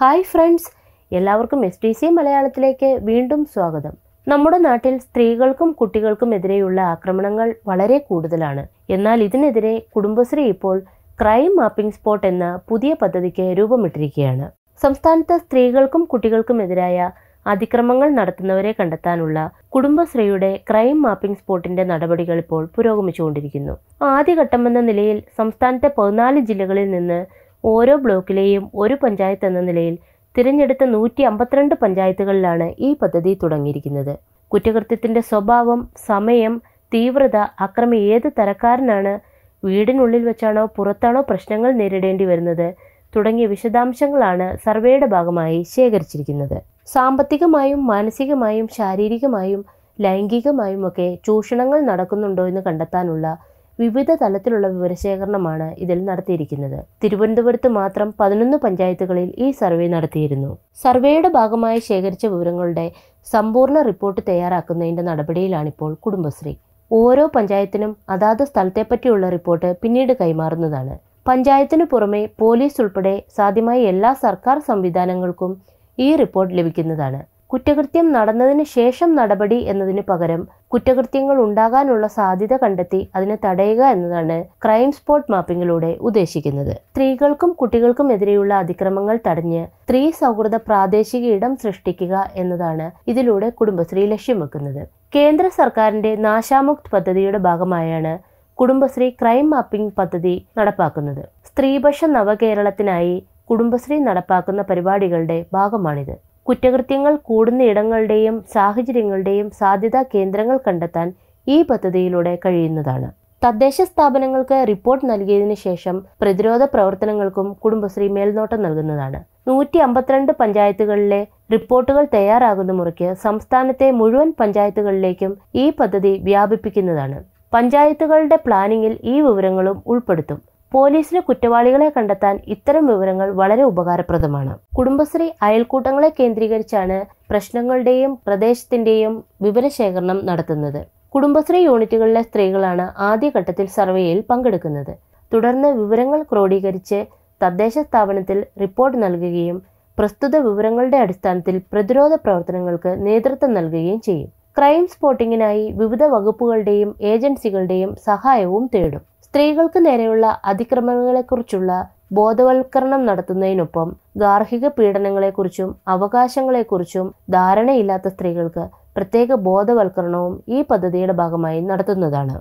Hi friends എല്ലാവർക്കും S T C മലയാളത്തിലേക്ക് വീണ്ടും സ്വാഗതം. നമ്മുടെ നാട്ടിൽ സ്ത്രീകൾക്കും കുട്ടികൾക്കും എതിരെയുള്ള ആക്രമണങ്ങൾ വളരെ കൂടുതലാണ്. എന്നാൽ ഇതിനെതിരെ കുടുംബശ്രീ ഇപ്പോൾ ക്രൈം മാപ്പിംഗ് സ്പോട്ട് എന്ന പുതിയ പദ്ധതിക്ക് രൂപമിട്ടിരിക്കുകയാണ്. സംസ്ഥാനത്ത് സ്ത്രീകൾക്കും കുട്ടികൾക്കും എതിരായ അതിക്രമങ്ങൾ നടത്തുന്നവരെ കണ്ടെത്താനുള്ള കുടുംബശ്രീയുടെ ക്രൈം മാപ്പിംഗ് സ്പോട്ടിന്റെ നടപടികൾ ഇപ്പോൾ പുരോഗമിച്ചുകൊണ്ടിരിക്കുന്നു. ആദ്യഘട്ടമെന്ന നിലയിൽ സംസ്ഥാനത്തെ പതിനാല് ജില്ലകളിൽ നിന്ന് ഓരോ ബ്ലോക്കിലെയും ഒരു പഞ്ചായത്ത് എന്ന നിലയിൽ തിരഞ്ഞെടുത്ത നൂറ്റി അമ്പത്തിരണ്ട് പഞ്ചായത്തുകളിലാണ് ഈ പദ്ധതി തുടങ്ങിയിരിക്കുന്നത്. കുറ്റകൃത്യത്തിന്റെ സ്വഭാവം സമയം തീവ്രത അക്രമി ഏത് തരക്കാരനാണ് വീടിനുള്ളിൽ വെച്ചാണോ പുറത്താണോ പ്രശ്നങ്ങൾ നേരിടേണ്ടി വരുന്നത് തുടങ്ങിയ വിശദാംശങ്ങളാണ് സർവേയുടെ ഭാഗമായി ശേഖരിച്ചിരിക്കുന്നത്. സാമ്പത്തികമായും മാനസികമായും ശാരീരികമായും ലൈംഗികമായും ഒക്കെ ചൂഷണങ്ങൾ നടക്കുന്നുണ്ടോ എന്ന് കണ്ടെത്താനുള്ള വിവിധ തലത്തിലുള്ള വിവരശേഖരണമാണ് ഇതിൽ നടത്തിയിരിക്കുന്നത്. തിരുവനന്തപുരത്ത് മാത്രം പതിനൊന്ന് പഞ്ചായത്തുകളിൽ ഈ സർവേ നടത്തിയിരുന്നു. സർവേയുടെ ഭാഗമായി ശേഖരിച്ച വിവരങ്ങളുടെ സമ്പൂർണ റിപ്പോർട്ട് തയ്യാറാക്കുന്നതിന്റെ നടപടിയിലാണിപ്പോൾ കുടുംബശ്രീ. ഓരോ പഞ്ചായത്തിനും അതാത് സ്ഥലത്തെപ്പറ്റിയുള്ള റിപ്പോർട്ട് പിന്നീട് കൈമാറുന്നതാണ്. പഞ്ചായത്തിനു പുറമെ പോലീസ് ഉൾപ്പെടെ സാധ്യമായ എല്ലാ സർക്കാർ സംവിധാനങ്ങൾക്കും ഈ റിപ്പോർട്ട് ലഭിക്കുന്നതാണ്. കുറ്റകൃത്യം നടന്നതിന് ശേഷം നടപടി എന്നതിന് പകരം കുറ്റകൃത്യങ്ങൾ ഉണ്ടാകാനുള്ള സാധ്യത കണ്ടെത്തി അതിനെ തടയുക എന്നതാണ് ക്രൈം സ്പോട്ട് മാപ്പിംഗിലൂടെ ഉദ്ദേശിക്കുന്നത്. സ്ത്രീകൾക്കും കുട്ടികൾക്കും എതിരെയുള്ള അതിക്രമങ്ങൾ തടഞ്ഞ് സ്ത്രീ സൗഹൃദ പ്രാദേശിക ഇടം സൃഷ്ടിക്കുക എന്നതാണ് ഇതിലൂടെ കുടുംബശ്രീ ലക്ഷ്യം വെക്കുന്നത്. കേന്ദ്ര സർക്കാരിന്റെ നാശാമുക്ത് പദ്ധതിയുടെ ഭാഗമായാണ് കുടുംബശ്രീ ക്രൈം മാപ്പിംഗ് പദ്ധതി നടപ്പാക്കുന്നത്. സ്ത്രീപക്ഷ നവകേരളത്തിനായി കുടുംബശ്രീ നടപ്പാക്കുന്ന പരിപാടികളുടെ ഭാഗമാണിത്. കുറ്റകൃത്യങ്ങൾ കൂടുന്ന ഇടങ്ങളുടെയും സാഹചര്യങ്ങളുടെയും സാധ്യതാ കേന്ദ്രങ്ങൾ കണ്ടെത്താൻ ഈ പദ്ധതിയിലൂടെ കഴിയുന്നതാണ്. തദ്ദേശ സ്ഥാപനങ്ങൾക്ക് റിപ്പോർട്ട് നൽകിയതിനു ശേഷം പ്രതിരോധ പ്രവർത്തനങ്ങൾക്കും കുടുംബശ്രീ മേൽനോട്ടം നൽകുന്നതാണ്. നൂറ്റി അമ്പത്തിരണ്ട് പഞ്ചായത്തുകളിലെ റിപ്പോർട്ടുകൾ തയ്യാറാകുന്ന മുറയ്ക്ക് സംസ്ഥാനത്തെ മുഴുവൻ പഞ്ചായത്തുകളിലേക്കും ഈ പദ്ധതി വ്യാപിപ്പിക്കുന്നതാണ്. പഞ്ചായത്തുകളുടെ പ്ലാനിങ്ങിൽ ഈ വിവരങ്ങളും ഉൾപ്പെടുത്തും. പോലീസിന് കുറ്റവാളികളെ കണ്ടെത്താൻ ഇത്തരം വിവരങ്ങൾ വളരെ ഉപകാരപ്രദമാണ്. കുടുംബശ്രീ അയൽക്കൂട്ടങ്ങളെ കേന്ദ്രീകരിച്ചാണ് പ്രശ്നങ്ങളുടെയും പ്രദേശത്തിന്റെയും വിവരശേഖരണം നടത്തുന്നത്. കുടുംബശ്രീ യൂണിറ്റുകളിലെ സ്ത്രീകളാണ് ആദ്യഘട്ടത്തിൽ സർവേയിൽ പങ്കെടുക്കുന്നത്. തുടർന്ന് വിവരങ്ങൾ ക്രോഡീകരിച്ച് തദ്ദേശ സ്ഥാപനത്തിൽ റിപ്പോർട്ട് നൽകുകയും പ്രസ്തുത വിവരങ്ങളുടെ അടിസ്ഥാനത്തിൽ പ്രതിരോധ പ്രവർത്തനങ്ങൾക്ക് നേതൃത്വം നൽകുകയും ചെയ്യും. ക്രൈം സ്പോട്ടിങ്ങിനായി വിവിധ വകുപ്പുകളുടെയും ഏജൻസികളുടെയും സഹായവും തേടും. സ്ത്രീകൾക്ക് നേരെയുള്ള അതിക്രമങ്ങളെക്കുറിച്ചുള്ള ബോധവൽക്കരണം നടത്തുന്നതിനൊപ്പം ഗാർഹിക പീഡനങ്ങളെക്കുറിച്ചും അവകാശങ്ങളെക്കുറിച്ചും ധാരണയില്ലാത്ത സ്ത്രീകൾക്ക് പ്രത്യേക ബോധവൽക്കരണവും ഈ പദ്ധതിയുടെ ഭാഗമായി നടത്തുന്നതാണ്.